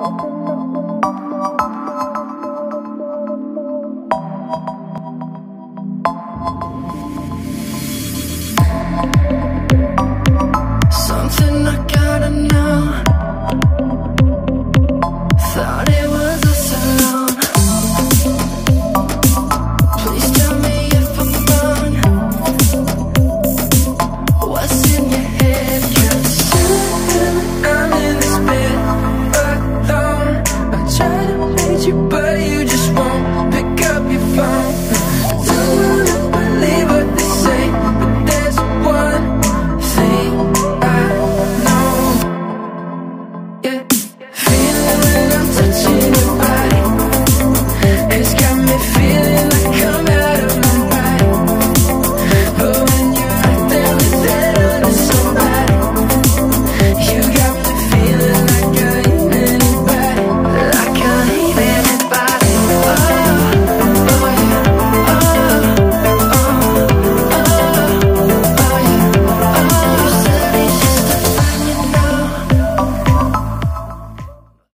Something I gotta know. i'm Touching